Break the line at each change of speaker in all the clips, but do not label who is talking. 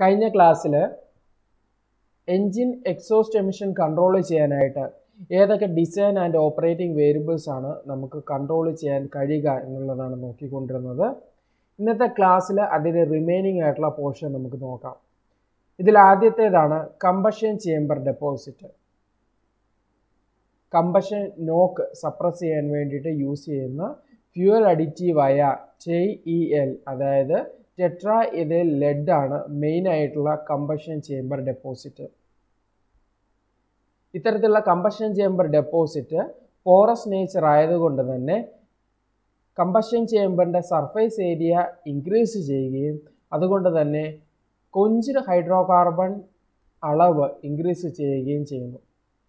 കഴിഞ്ഞ ക്ലാസ്സിൽ engine exhaust emission control ചെയ്യാനായിട്ട് ഏതൊക്കെ ഡിസൈൻ ആൻഡ് ഓപ്പറേറ്റിംഗ് വേരിയബിൾസ് ആണ് നമുക്ക് കൺട്രോൾ ചെയ്യാൻ കഴിയുക എന്നുള്ളതാണ് നോക്കിക്കൊണ്ടിരുന്നത്. ഇന്നത്തെ ക്ലാസ്സിൽ അതിന്റെ റിമൈനിങ് ആയിട്ടുള്ള പോർഷൻ നമുക്ക് നോക്കാം. ഇതിൽ ആദ്യത്തേതാണ് combustion chamber deposit combustion knock suppress ചെയ്യാൻ വേണ്ടിയിട്ട് യൂസ് ചെയ്യുന്ന ഫ്യൂവൽ അഡിറ്റീവായ ചെയ് ഇ എൽ അതായത് ടെട്രാ ഇതിൽ ആണ് മെയിൻ ആയിട്ടുള്ള കമ്പഷൻ ചേംബർ ഡെപ്പോസിറ്റ് ഇത്തരത്തിലുള്ള combustion chamber deposit porous nature ആയതുകൊണ്ട് തന്നെ കമ്പഷൻ ചേംബറിന്റെ സർഫേസ് ഏരിയ ഇൻക്രീസ് ചെയ്യുകയും അതുകൊണ്ട് തന്നെ കൊഞ്ചിന് ഹൈഡ്രോ കാർബൺ അളവ് ഇൻക്രീസ് ചെയ്യുകയും ചെയ്യുന്നു.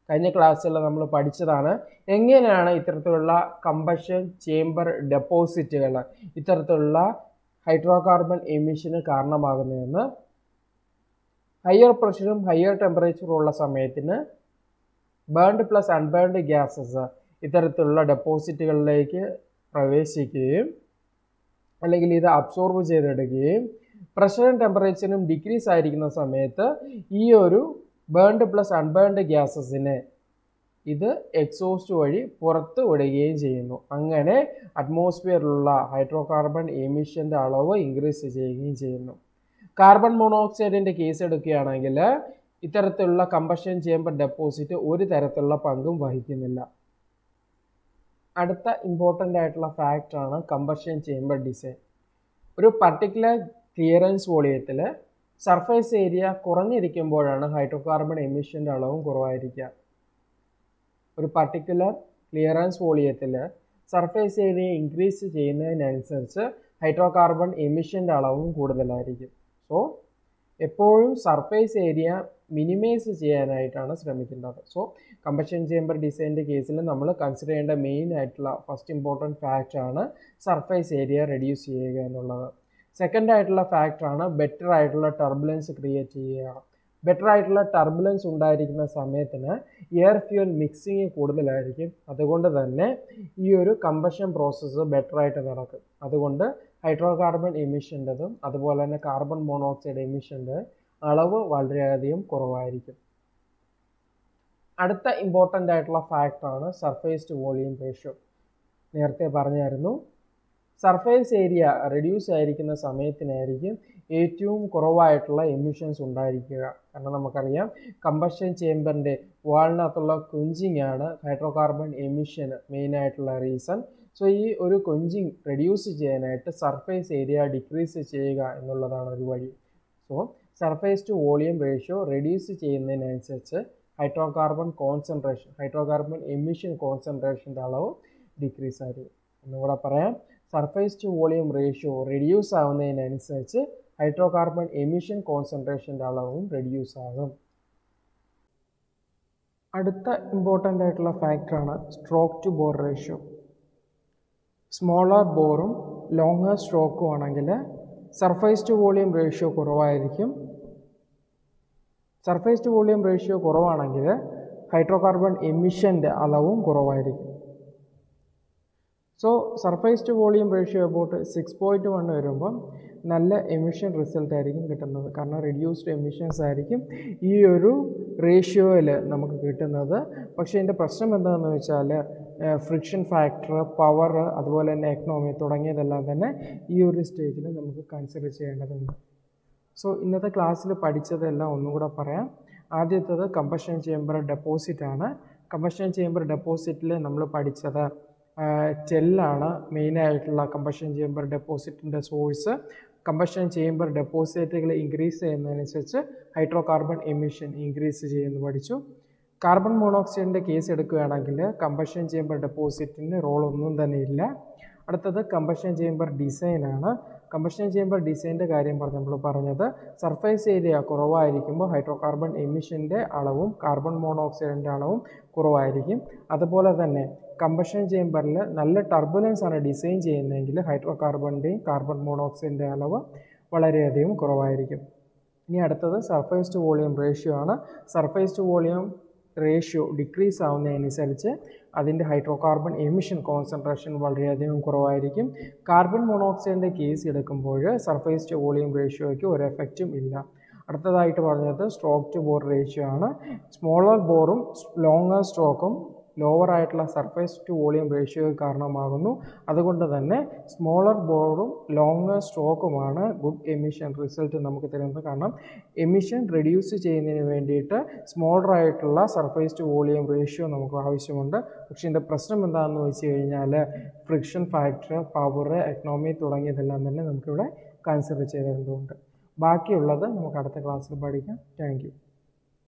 കഴിഞ്ഞ ക്ലാസ്സിൽ നമ്മൾ പഠിച്ചതാണ് എങ്ങനെയാണ് ഇത്തരത്തിലുള്ള കമ്പഷൻ ചേംബർ ഡെപ്പോസിറ്റുകൾ ഇത്തരത്തിലുള്ള ഹൈഡ്രോകാർബൺ എമിഷന് കാരണമാകുന്നതെന്ന് ഹയർ പ്രഷറും ഹയർ ടെമ്പറേച്ചറും ഉള്ള സമയത്തിന് ബേൺഡ് പ്ലസ് അൺബേൺഡ് ഗ്യാസസ് ഇത്തരത്തിലുള്ള ഡെപ്പോസിറ്റുകളിലേക്ക് പ്രവേശിക്കുകയും അല്ലെങ്കിൽ ഇത് അബ്സോർബ് ചെയ്തെടുക്കുകയും പ്രഷറും ടെമ്പറേച്ചറും ഡിക്രീസ് ആയിരിക്കുന്ന സമയത്ത് ഈ ഒരു ബേൺഡ് പ്ലസ് അൺബേൺഡ് ഗ്യാസസിനെ ഇത് എക്സോസ്റ്റ് വഴി പുറത്ത് വിടുകയും ചെയ്യുന്നു. അങ്ങനെ അറ്റ്മോസ്ഫിയറിലുള്ള ഹൈഡ്രോ കാർബൺ എമിഷന്റെ അളവ് ഇൻക്രീസ് ചെയ്യുകയും ചെയ്യുന്നു. കാർബൺ മോണോക്സൈഡിന്റെ കേസ് എടുക്കുകയാണെങ്കിൽ ഇത്തരത്തിലുള്ള കമ്പഷൻ ചേമ്പർ ഡെപ്പോസിറ്റ് ഒരു തരത്തിലുള്ള പങ്കും വഹിക്കുന്നില്ല. അടുത്ത ഇമ്പോർട്ടന്റ് ആയിട്ടുള്ള ഫാക്ടറാണ് കമ്പഷൻ ചേമ്പർ ഡിസൈൻ ഒരു പർട്ടിക്കുലർ ക്ലിയറൻസ് വോളിയത്തിൽ സർഫേസ് ഏരിയ കുറഞ്ഞിരിക്കുമ്പോഴാണ് ഹൈഡ്രോ കാർബൺ എമിഷന്റെ അളവും കുറവായിരിക്കുക. ഒരു പർട്ടിക്കുലർ ക്ലിയറൻസ് വോളിയത്തിൽ സർഫേസ് ഏരിയ ഇൻക്രീസ് ചെയ്യുന്നതിനനുസരിച്ച് ഹൈഡ്രോ കാർബൺ എമിഷന്റെ അളവും കൂടുതലായിരിക്കും. സോ എപ്പോഴും സർഫേസ് ഏരിയ മിനിമൈസ് ചെയ്യാനായിട്ടാണ് ശ്രമിക്കേണ്ടത് സോ കമ്പഷൻ ചേമ്പർ ഡിസൈന്റെ കേസിൽ നമ്മൾ കൺസിഡർ ചെയ്യേണ്ട മെയിൻ ആയിട്ടുള്ള ഫസ്റ്റ് ഇമ്പോർട്ടന്റ് ഫാക്റ്റാണ് സർഫേസ് ഏരിയ റെഡ്യൂസ് ചെയ്യുക എന്നുള്ളത്. സെക്കൻഡ് ആയിട്ടുള്ള ഫാക്ടറാണ് ബെറ്റർ ആയിട്ടുള്ള ടർബുലൻസ് ക്രിയേറ്റ് ചെയ്യുക. ബെറ്റർ ആയിട്ടുള്ള ടർബുലൻസ് ഉണ്ടായിരിക്കുന്ന സമയത്തിന് എയർ ഫ്യൂൽ മിക്സിങ് കൂടുതലായിരിക്കും. അതുകൊണ്ട് തന്നെ ഈ ഒരു കമ്പഷൻ പ്രോസസ്സ് ബെറ്റർ ആയിട്ട് നടക്കും. അതുകൊണ്ട് ഹൈഡ്രോ കാർബൺ എമിഷന്റെതും അതുപോലെ തന്നെ കാർബൺ മോണോക്സൈഡ് എമിഷന്റെ അളവ് വളരെയധികം കുറവായിരിക്കും. അടുത്ത ഇമ്പോർട്ടന്റ് ആയിട്ടുള്ള ഫാക്ടറാണ് സർഫേസ് ടു വോളിയം റേഷ്യോ നേരത്തെ പറഞ്ഞായിരുന്നു സർഫേസ് ഏരിയ റെഡ്യൂസ് ആയിരിക്കുന്ന സമയത്തിനായിരിക്കും ഏറ്റവും കുറവായിട്ടുള്ള എമിഷൻസ് ഉണ്ടായിരിക്കുക. കാരണം നമുക്കറിയാം കമ്പഷൻ ചേംബറിന്റെ വാളിനകത്തുള്ള കൊഞ്ചിങ് ആണ് ഹൈഡ്രോ കാർബൺ എമിഷൻ മെയിനായിട്ടുള്ള റീസൺ സോ ഈ ഒരു കൊഞ്ചിങ് റെഡ്യൂസ് ചെയ്യാനായിട്ട് സർഫേസ് ഏരിയ ഡിക്രീസ് ചെയ്യുക എന്നുള്ളതാണ് ഒരു വഴി. So surface to volume ratio reduce ചെയ്യുന്നതിനനുസരിച്ച് hydrocarbon concentration hydrocarbon emission കോൺസെൻട്രേഷന്റെ അളവ് ഡിക്രീസ് ആയിരിക്കും. എന്നുകൂടെ പറയാം surface to volume ratio reduce ആവുന്നതിനനുസരിച്ച് hydrocarbon emission കോൺസെൻട്രേഷന്റെ അളവും റെഡ്യൂസ് ആകും. അടുത്ത ഇമ്പോർട്ടന്റ് ആയിട്ടുള്ള ഫാക്ടറാണ് stroke to bore ratio smaller ബോറും longer സ്ട്രോക്കും ആണെങ്കിൽ സർഫേസ് ടു വോളിയം റേഷ്യോ കുറവായിരിക്കും. സർഫേസ് ടു വോളിയം റേഷ്യോ കുറവാണെങ്കിൽ ഹൈഡ്രോ കാർബൺ എമിഷന്റെ അളവും കുറവായിരിക്കും. So surface to volume ratio about six point one വരുമ്പം നല്ല എമിഷൻ റിസൾട്ട് ആയിരിക്കും കിട്ടുന്നത്. കാരണം റിഡ്യൂസ്ഡ് എമിഷൻസ് ആയിരിക്കും ഈ ഒരു റേഷ്യോയിൽ നമുക്ക് കിട്ടുന്നത്. പക്ഷേ ഇതിന്റെ പ്രശ്നം എന്താണെന്ന് വെച്ചാൽ ഫ്രിക്ഷൻ ഫാക്ടർ പവർ അതുപോലെ തന്നെ എക്കണോമി തുടങ്ങിയതെല്ലാം തന്നെ ഈ ഒരു സ്റ്റേജിൽ നമുക്ക് കൺസിഡർ ചെയ്യേണ്ടതുണ്ട്. സോ ഇന്നത്തെ ക്ലാസ്സിൽ പഠിച്ചതെല്ലാം ഒന്നുകൂടെ പറയാം. ആദ്യത്തത് കമ്പഷൻ ചേംബർ ഡെപ്പോസിറ്റ് ആണ്. കമ്പഷൻ ചേംബർ ഡെപ്പോസിറ്റിൽ നമ്മൾ പഠിച്ചത് ടെല്ലാണ് മെയിനായിട്ടുള്ള കമ്പഷൻ ചേമ്പർ ഡെപ്പോസിറ്റിന്റെ സോഴ്സ് കമ്പഷൻ ചേമ്പർ ഡെപ്പോസിറ്റുകൾ ഇൻക്രീസ് ചെയ്യുന്നതനുസരിച്ച് ഹൈഡ്രോകാർബൺ എമിഷൻ ഇൻക്രീസ് ചെയ്യുമെന്ന് പഠിച്ചു. കാർബൺ മോണോക്സൈഡിന്റെ കേസ് എടുക്കുകയാണെങ്കിൽ കമ്പഷൻ ചേമ്പർ ഡെപ്പോസിറ്റിന് റോൾ ഒന്നും തന്നെ ഇല്ല. അടുത്തത് കമ്പഷൻ ചേംബർ ഡിസൈനാണ് കമ്പഷൻ ചേംബർ ഡിസൈന്റെ കാര്യം നമ്മൾ പറഞ്ഞത് സർഫേസ് ഏരിയ കുറവായിരിക്കുമ്പോൾ ഹൈഡ്രോ കാർബൺ എമിഷന്റെ അളവും കാർബൺ മോണോക്സൈഡിന്റെ അളവും കുറവായിരിക്കും. അതുപോലെ തന്നെ കമ്പഷൻ ചേംബറിൽ നല്ല ടർബുലൻസ് ആണ് ഡിസൈൻ ചെയ്യുന്നതെങ്കിൽ ഹൈഡ്രോ കാർബണിന്റെയും കാർബൺ മോണോക്സൈഡിന്റെ അളവ് വളരെയധികം കുറവായിരിക്കും. ഇനി അടുത്തത് സർഫേസ് ടു വോളിയം റേഷ്യോ ആണ്. Surface to volume ratio decrease ആവുന്നതനുസരിച്ച് അതിന്റെ ഹൈഡ്രോ കാർബൺ എമിഷൻ കോൺസെൻട്രേഷൻ വളരെയധികം കുറവായിരിക്കും. കാർബൺ മോണോക്സൈഡിന്റെ കേസ് എടുക്കുമ്പോൾ സർഫേസ് ടു വോളിയം റേഷ്യോയ്ക്ക് ഒരു എഫക്റ്റും ഇല്ല. അടുത്തതായിട്ട് പറഞ്ഞത് സ്ട്രോക്ക് ടു ബോർ റേഷ്യോ ആണ്. സ്മോളർ ബോറും ലോങ്ങർ സ്ട്രോക്കും ലോവർ ആയിട്ടുള്ള സർഫേസ് ടു വോളിയം റേഷ്യോ കാരണമാകുന്നു. അതുകൊണ്ട് തന്നെ സ്മോളർ ബോറും ലോങ്ങർ സ്ട്രോക്കുമാണ് ഗുഡ് എമിഷൻ റിസൾട്ട് നമുക്ക് തരുന്നത്. കാരണം എമിഷൻ റെഡ്യൂസ് ചെയ്യുന്നതിന് വേണ്ടിയിട്ട് സ്മോളർ ആയിട്ടുള്ള സർഫേസ് ടു വോളിയം റേഷ്യോ നമുക്ക് ആവശ്യമുണ്ട്. പക്ഷേ ഇതിന്റെ പ്രശ്നം എന്താണെന്ന് വെച്ച് കഴിഞ്ഞാൽ ഫ്രിക്ഷൻ ഫാക്ടർ പവർ എക്കണോമി തുടങ്ങിയതെല്ലാം തന്നെ നമുക്കിവിടെ കൺസിഡർ ചെയ്തതുകൊണ്ട് ബാക്കിയുള്ളത് നമുക്ക് അടുത്ത ക്ലാസ്സിൽ പഠിക്കാം. താങ്ക്